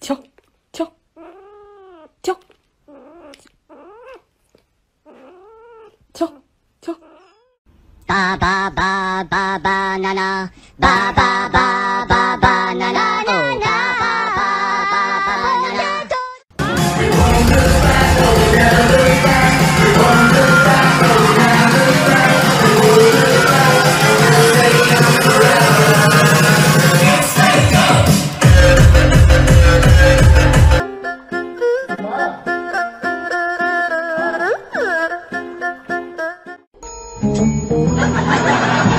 척, 척, 척, 척, 척. 바바바바바나나 바바 哈哈哈哈哈哈。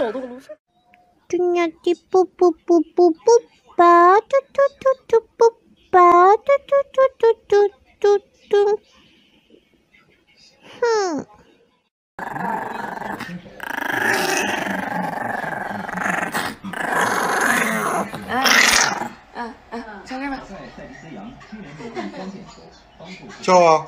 手动如飞。嘟呀滴布布布布布吧，嘟嘟嘟嘟布吧，嘟嘟嘟嘟嘟嘟嘟。哼。叫啊！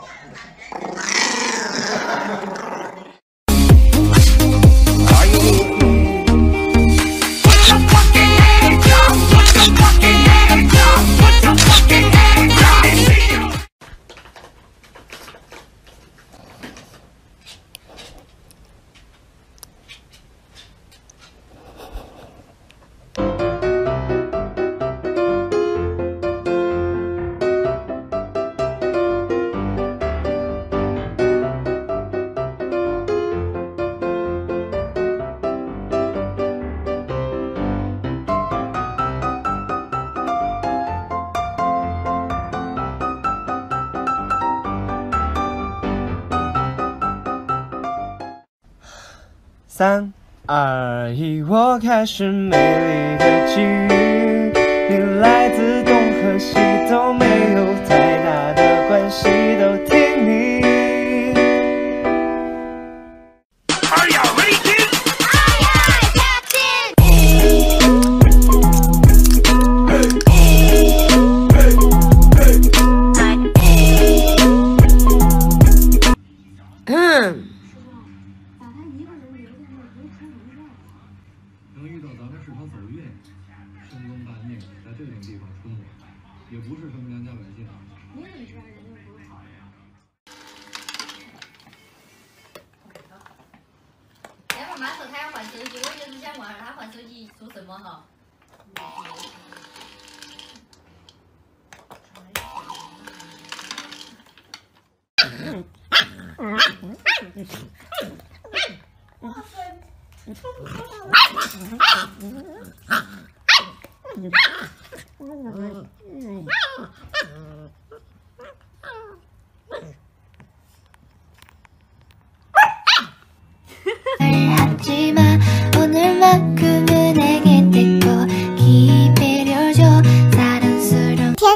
三二一，我开始美丽的际遇。地方出没，也不是什么良家百姓。待会儿妈说她要换手机，我就是想问下她换手机做什么哈？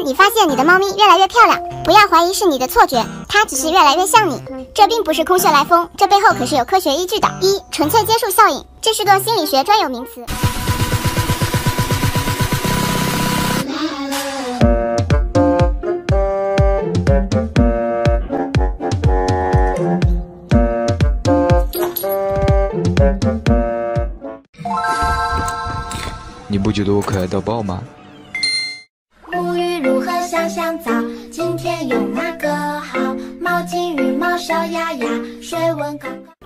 你发现你的猫咪越来越漂亮，不要怀疑是你的错觉，它只是越来越像你。这并不是空穴来风，这背后可是有科学依据的。一、纯粹接触效应，这是个心理学专有名词。你不觉得我可爱到爆吗？香皂？今天用哪个好？毛巾、羽毛、小鸭鸭，水温高高。